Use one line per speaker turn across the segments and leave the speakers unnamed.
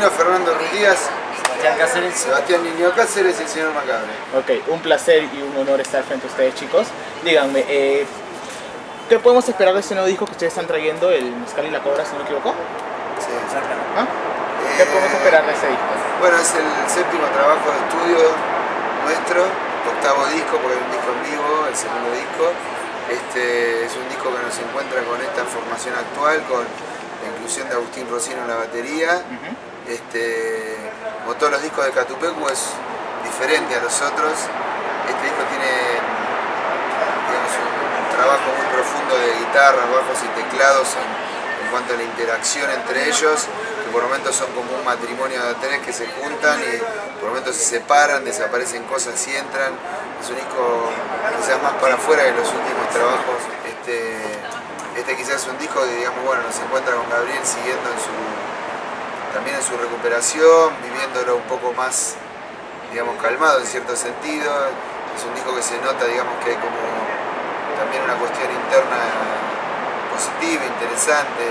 Rocino, Fernando Ruiz Díaz,
Sebastián Cáceres.
Sebastián Niño Cáceres y el señor Macabre.
Ok, un placer y un honor estar frente a ustedes, chicos. Díganme, eh, ¿qué podemos esperar de este nuevo disco que ustedes están trayendo, el Mezcal y la Cobra, si no me equivoco?
Sí.
Exactamente.
¿Ah? ¿Qué podemos esperar de ese disco?
Bueno, es el séptimo trabajo de estudio nuestro, octavo disco, porque hay un disco en vivo, el segundo disco. Este es un disco que nos encuentra con esta formación actual, con la inclusión de Agustín Rocino en la batería. Este, como todos los discos de Catupecu es diferente a los otros. Este disco tiene digamos, un trabajo muy profundo de guitarras, bajos y teclados en, en cuanto a la interacción entre ellos, que por momentos son como un matrimonio de tres que se juntan y por momentos se separan, desaparecen cosas y entran. Es un disco quizás más para afuera que los últimos trabajos. Este, este quizás es un disco que digamos, bueno, nos encuentra con Gabriel siguiendo también en su recuperación, viviéndolo un poco más, digamos, calmado en cierto sentido. Es un disco que se nota, digamos, que hay como también una cuestión interna positiva, interesante.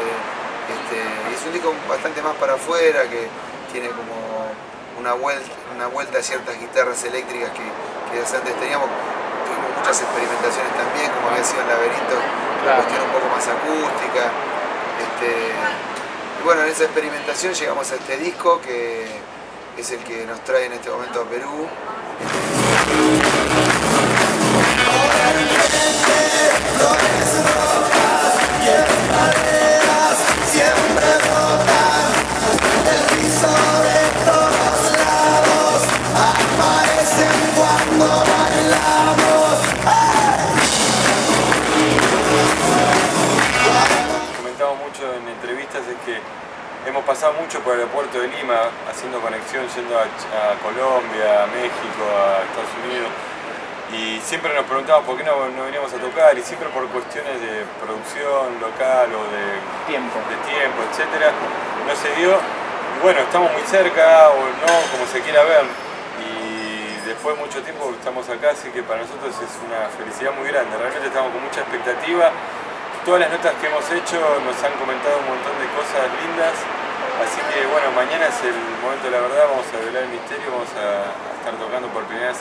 Este, es un disco bastante más para afuera, que tiene como una vuelta, una vuelta a ciertas guitarras eléctricas que, que antes teníamos. Tuvimos muchas experimentaciones también, como había sido el laberinto,
Claro.
cuestión un poco más acústica. Este, y bueno, en esa experimentación llegamos a este disco que es el que nos trae en este momento a Perú.
comentamos pasado mucho por el aeropuerto de Lima haciendo conexión, yendo a, Colombia, a México, a Estados Unidos. Y siempre nos preguntábamos por qué no, no veníamos a tocar y siempre por cuestiones de producción local o de,
Tiempo.
de tiempo, etcétera, no se dio. Y bueno, estamos muy cerca o no, como se quiera ver. Y después de mucho tiempo estamos acá, así que para nosotros es una felicidad muy grande. Realmente estamos con mucha expectativa. Todas las notas que hemos hecho nos han comentado un montón de cosas lindas. Así que bueno, mañana es el momento de la verdad, vamos a revelar el misterio, vamos a, estar tocando por primera vez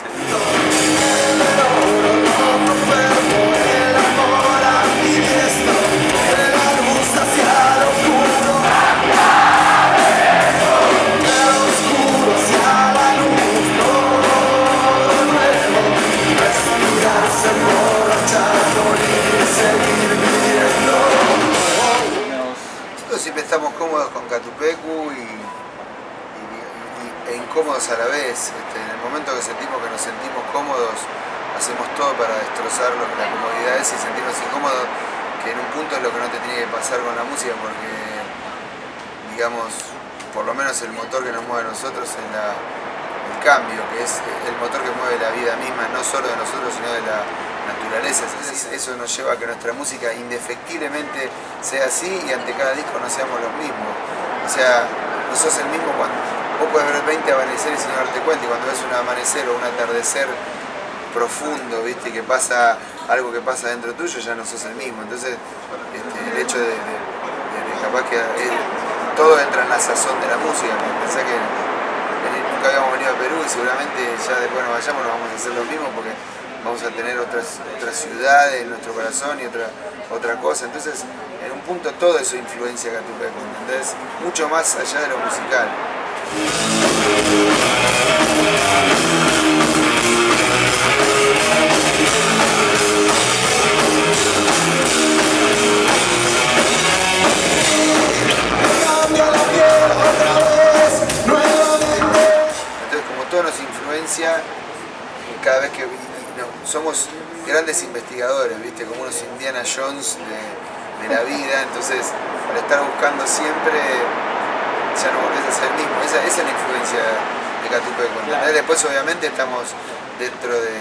siempre estamos cómodos con Catupecu y, e incómodos a la vez. Este, en el momento que sentimos que nos sentimos cómodos, hacemos todo para destrozar lo que la comodidad es y sentirnos incómodos, que en un punto es lo que no te tiene que pasar con la música porque, digamos, por lo menos el motor que nos mueve a nosotros es el cambio, que es el motor que mueve la vida misma, no solo de nosotros, sino de la naturaleza. Eso nos lleva a que nuestra música indefectiblemente sea así y ante cada disco no seamos los mismos. O sea, no sos el mismo cuando vos podés ver 20 amaneceres sin darte cuenta y cuando ves un amanecer o un atardecer profundo, viste, que pasa algo que pasa dentro tuyo, ya no sos el mismo. Entonces, este, el hecho de, de- de- de capaz que eh, todo entra en la sazón de la música. Pensá que vení- nunca habíamos venido a Perú y seguramente ya después nos vayamos nos vamos a hacer lo mismo porque vamos a tener otras, otras ciudades en nuestro corazón y otra, otra cosa. Entonces, en un punto todo eso influencia Catupecu, ¿entendés? Mucho más allá de lo musical. Entonces, como todo nos influencia, cada vez que no, somos grandes investigadores, ¿viste? Como unos Indiana Jones de, de la vida, entonces, al estar buscando siempre, ya no volvés a ser el mismo. Esa, esa es la influencia de. ¿entendés?
Claro.
Después, obviamente, estamos dentro de.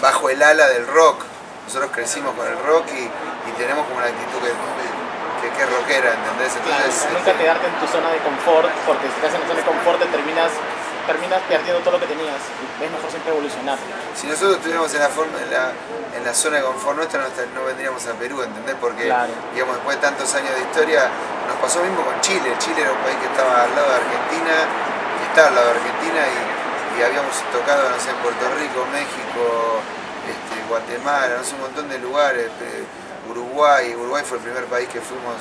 bajo el ala del rock. Nosotros crecimos con el rock y, y tenemos como una actitud que, que, que es rockera, ¿entendés?
Claro,
Entonces,
nunca
este,
quedarte en tu zona de confort, porque si estás en la zona de confort te terminas, terminas perdiendo todo lo que tenías. Es mejor siempre evolucionar.
Si nosotros estuviéramos en la, forma, en la, en la zona de confort nuestra, no, vendríamos a Perú, ¿entendés? Porque,
Claro.
digamos, después de tantos años de historia, nos pasó lo mismo con Chile. Chile era un país que estaba al lado de Argentina, que está al lado de Argentina y, y habíamos tocado, no sé, en Puerto Rico, México, este, Guatemala, no sé, un montón de lugares, eh, Uruguay, Uruguay fue el primer país que fuimos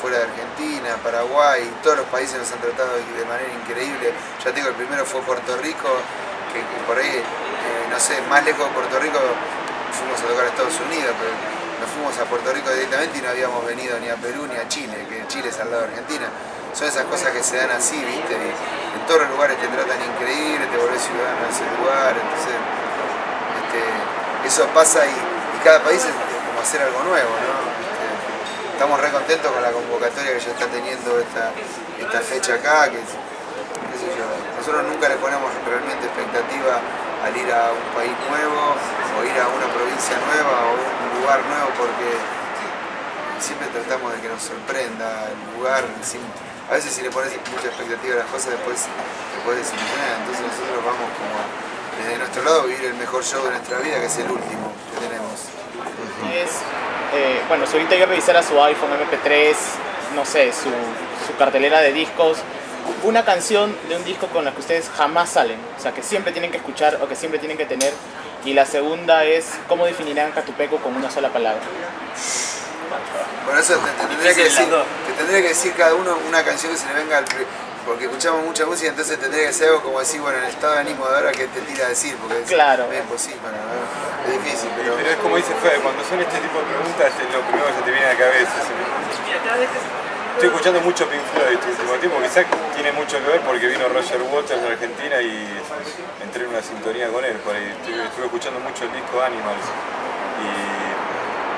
fuera de Argentina, Paraguay, todos los países nos han tratado de manera increíble. Ya te digo, el primero fue Puerto Rico, que, por ahí, eh, no sé, más lejos de Puerto Rico fuimos a tocar a Estados Unidos, pero nos fuimos a Puerto Rico directamente y no habíamos venido ni a Perú ni a Chile, que Chile es al lado de Argentina. Son esas cosas que se dan así, ¿viste? En todos los lugares te tratan increíble, te volvés ciudadano de ese lugar, entonces este, eso pasa y, y cada país es hacer algo nuevo, ¿no? Este, estamos re contentos con la convocatoria que ya está teniendo esta, esta fecha acá, nosotros nunca le ponemos realmente expectativa al ir a un país nuevo o ir a una provincia nueva o un lugar nuevo porque siempre tratamos de que nos sorprenda el lugar. a veces si le pones mucha expectativa a las cosas después te puedes desilusionar. Entonces nosotros vamos como desde nuestro lado vivir el mejor show de nuestra vida que es el último que tenemos.
Es, eh, bueno, si ahorita yo revisara su iPhone MP3, no sé, su, su cartelera de discos, una canción de un disco con la que ustedes jamás salen, o sea, que siempre tienen que escuchar o que siempre tienen que tener. Y la segunda es, ¿cómo definirán Catupeco con una sola palabra?
Bueno, eso te, te tendría que decir, te tendría que decir cada uno una canción que se le venga al porque escuchamos mucha música, entonces tendría que ser algo como decir, bueno, el estado de ánimo de ahora que te tira a decir, porque es,
Claro.
es imposible, bueno, es difícil, pero
Pero es como dice Fede, cuando son este tipo de preguntas es lo primero que se te viene a la cabeza. Estoy escuchando mucho Pink Floyd este último tiempo, quizás tiene mucho que ver porque vino Roger Waters de Argentina y entré en una sintonía con él. Por ahí. Estuve, estuve escuchando mucho el disco Animals y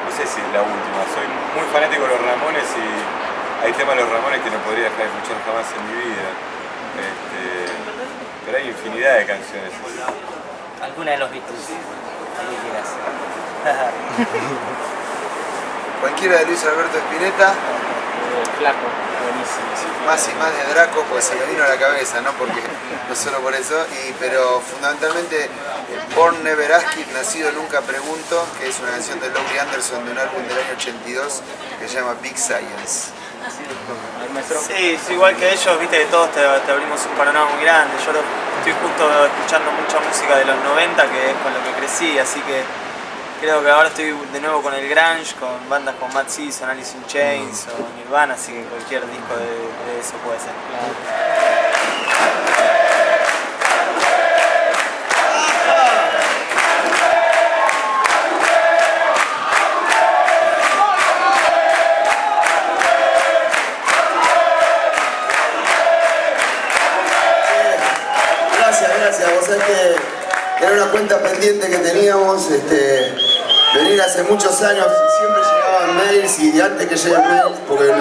no sé si es la última. Soy muy fanático de los Ramones y hay temas de los Ramones que no podría dejar de escuchar jamás en mi vida. Este, pero hay infinidad de canciones.
Alguna de los Beatles.
Cualquiera de Luis Alberto Spinetta,
Eh, flaco, buenísimo.
más y más de Draco, pues se me vino a la cabeza, ¿no? Porque no solo por eso, y, pero fundamentalmente eh, Born Never Asked, Nacido Nunca Pregunto, que es una canción de Laurie Anderson de un álbum del año 82 que se llama Big Science.
El maestro.
Sí, sí, igual que ellos, viste que todos te, te abrimos un panorama muy grande. Yo lo- estoy justo escuchando mucha música de los 90, que es con lo que crecí, así que creo que ahora estoy de nuevo con el grunge, con bandas como Mad Season, Alice in Chains o Nirvana, así que cualquier disco de, de eso puede ser.
Pendiente que teníamos, este, venir hace muchos años, siempre llegaban mails y antes que lleguen mails, porque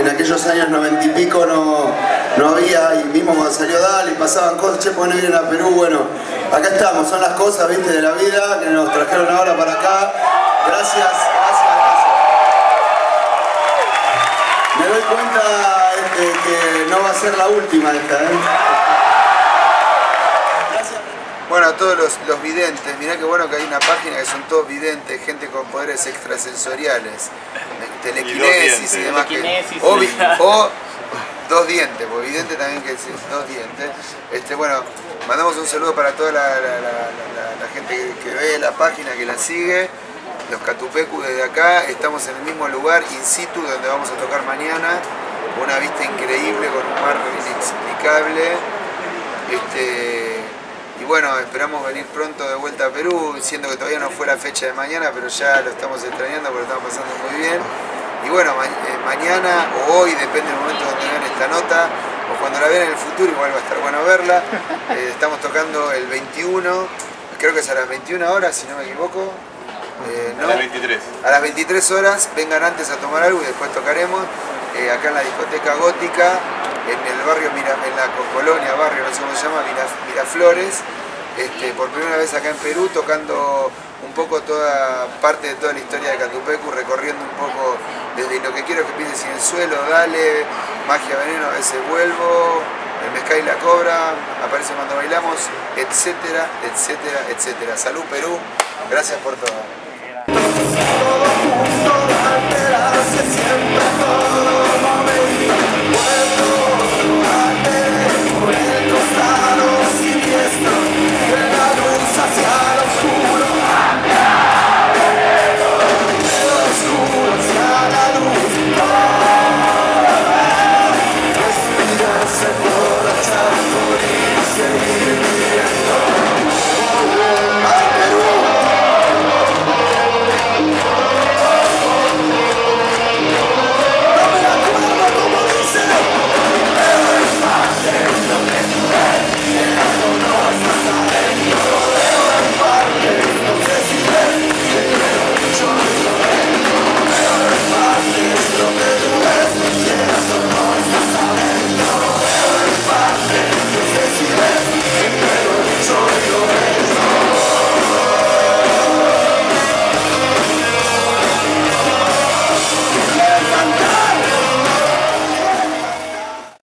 en, aquellos años noventa y pico no, no había, y mismo cuando salió Dali pasaban cosas, che, ¿por qué no a Perú? Bueno, acá estamos, son las cosas, viste, de la vida, que nos trajeron ahora para acá. Gracias, gracias, gracias. Me doy cuenta este, que no va a ser la última esta, ¿eh? Bueno, a todos los, los videntes, mirá qué bueno que hay una página que son todos videntes, gente con poderes extrasensoriales, telequinesis y, demás. que- o,
sí.
vi- o dos dientes, porque vidente también que es dos dientes. Este, bueno, mandamos un saludo para toda la, la- la- la- la gente que, que ve la página, que la sigue. Los Catupecu desde acá, estamos en el mismo lugar, in situ, donde vamos a tocar mañana. Una vista increíble con un mar inexplicable. Este, y bueno, esperamos venir pronto de vuelta a Perú, siendo que todavía no fue la fecha de mañana, pero ya lo estamos extrañando porque lo estamos pasando muy bien. Y bueno, ma- eh, mañana o hoy, depende del momento donde vean esta nota, o cuando la vean en el futuro, igual va a estar bueno verla. Eh, estamos tocando el 21, creo que es a las 21 horas, si no me equivoco. Eh,
A
¿no?
las 23.
A las 23 horas vengan antes a tomar algo y después tocaremos eh, acá en la discoteca gótica, en el barrio, Mira, en la co- colonia, barrio, no sé cómo se llama, Mira- Miraflores, este, por primera vez acá en Perú, tocando un poco toda parte de toda la historia de Catupecu, recorriendo un poco desde lo que quiero que pienses en el suelo, dale, magia veneno, a veces vuelvo, el mezcal y la cobra, aparece cuando bailamos, etcétera, etcétera, etcétera. Salud Perú, gracias por todo.